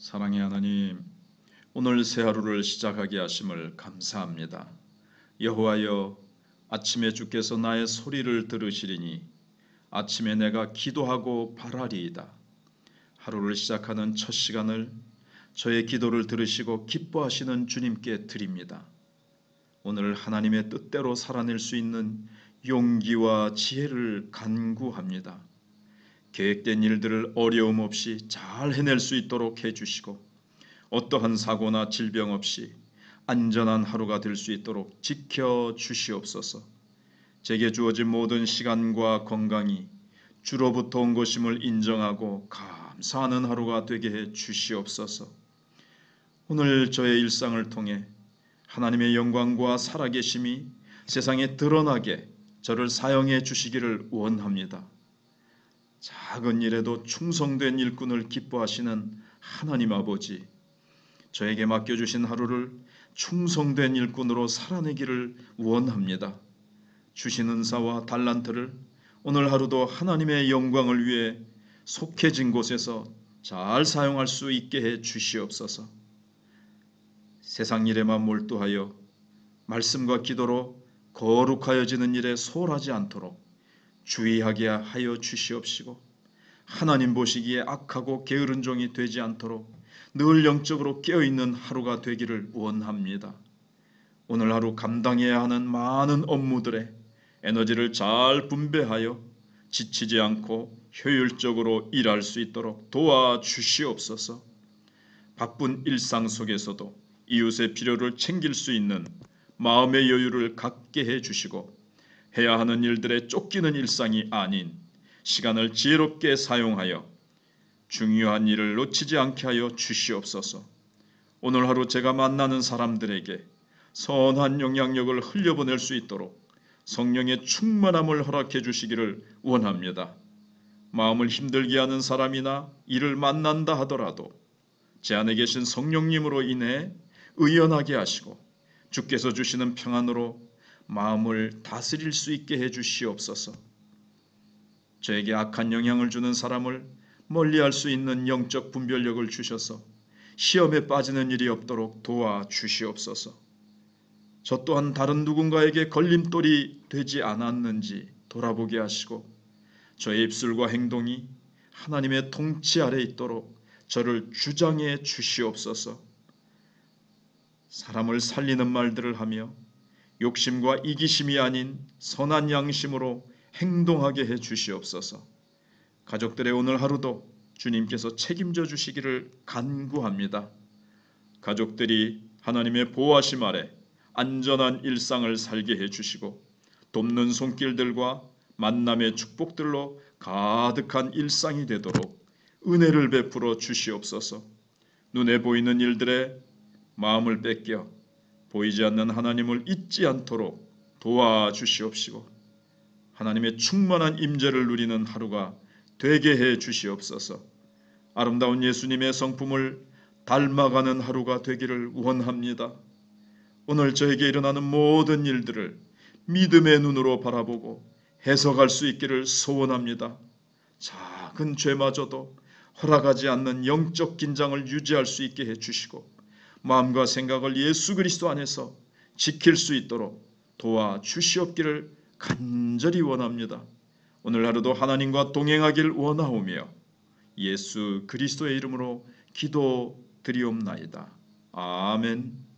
사랑의 하나님, 오늘 새 하루를 시작하게 하심을 감사합니다. 여호와여, 아침에 주께서 나의 소리를 들으시리니 아침에 내가 기도하고 바라리이다. 하루를 시작하는 첫 시간을 저의 기도를 들으시고 기뻐하시는 주님께 드립니다. 오늘 하나님의 뜻대로 살아낼 수 있는 용기와 지혜를 간구합니다. 계획된 일들을 어려움 없이 잘 해낼 수 있도록 해주시고 어떠한 사고나 질병 없이 안전한 하루가 될 수 있도록 지켜 주시옵소서. 제게 주어진 모든 시간과 건강이 주로부터 온 것임을 인정하고 감사하는 하루가 되게 해 주시옵소서. 오늘 저의 일상을 통해 하나님의 영광과 살아계심이 세상에 드러나게 저를 사용해 주시기를 원합니다. 작은 일에도 충성된 일꾼을 기뻐하시는 하나님 아버지, 저에게 맡겨주신 하루를 충성된 일꾼으로 살아내기를 원합니다. 주신 은사와 달란트를 오늘 하루도 하나님의 영광을 위해 속해진 곳에서 잘 사용할 수 있게 해 주시옵소서. 세상 일에만 몰두하여 말씀과 기도로 거룩하여지는 일에 소홀하지 않도록 주의하게 하여 주시옵시고 하나님 보시기에 악하고 게으른 종이 되지 않도록 늘 영적으로 깨어 있는 하루가 되기를 원합니다. 오늘 하루 감당해야 하는 많은 업무들에 에너지를 잘 분배하여 지치지 않고 효율적으로 일할 수 있도록 도와 주시옵소서. 바쁜 일상 속에서도 이웃의 필요를 챙길 수 있는 마음의 여유를 갖게 해 주시고 해야 하는 일들에 쫓기는 일상이 아닌 시간을 지혜롭게 사용하여 중요한 일을 놓치지 않게 하여 주시옵소서. 오늘 하루 제가 만나는 사람들에게 선한 영향력을 흘려보낼 수 있도록 성령의 충만함을 허락해 주시기를 원합니다. 마음을 힘들게 하는 사람이나 이를 만난다 하더라도 제 안에 계신 성령님으로 인해 의연하게 하시고 주께서 주시는 평안으로 마음을 다스릴 수 있게 해 주시옵소서. 저에게 악한 영향을 주는 사람을 멀리할 수 있는 영적 분별력을 주셔서 시험에 빠지는 일이 없도록 도와 주시옵소서. 저 또한 다른 누군가에게 걸림돌이 되지 않았는지 돌아보게 하시고 저의 입술과 행동이 하나님의 통치 아래 있도록 저를 주장해 주시옵소서. 사람을 살리는 말들을 하며 욕심과 이기심이 아닌 선한 양심으로 행동하게 해 주시옵소서. 가족들의 오늘 하루도 주님께서 책임져 주시기를 간구합니다. 가족들이 하나님의 보호하심 아래 안전한 일상을 살게 해 주시고 돕는 손길들과 만남의 축복들로 가득한 일상이 되도록 은혜를 베풀어 주시옵소서. 눈에 보이는 일들에 마음을 뺏겨 보이지 않는 하나님을 잊지 않도록 도와주시옵시고 하나님의 충만한 임재를 누리는 하루가 되게 해 주시옵소서. 아름다운 예수님의 성품을 닮아가는 하루가 되기를 원합니다. 오늘 저에게 일어나는 모든 일들을 믿음의 눈으로 바라보고 해석할 수 있기를 소원합니다. 작은 죄마저도 허락하지 않는 영적 긴장을 유지할 수 있게 해 주시고 마음과 생각을 예수 그리스도 안에서 지킬 수 있도록 도와 주시옵기를 간절히 원합니다. 오늘 하루도 하나님과 동행하길 원하오며 예수 그리스도의 이름으로 기도 드리옵나이다. 아멘.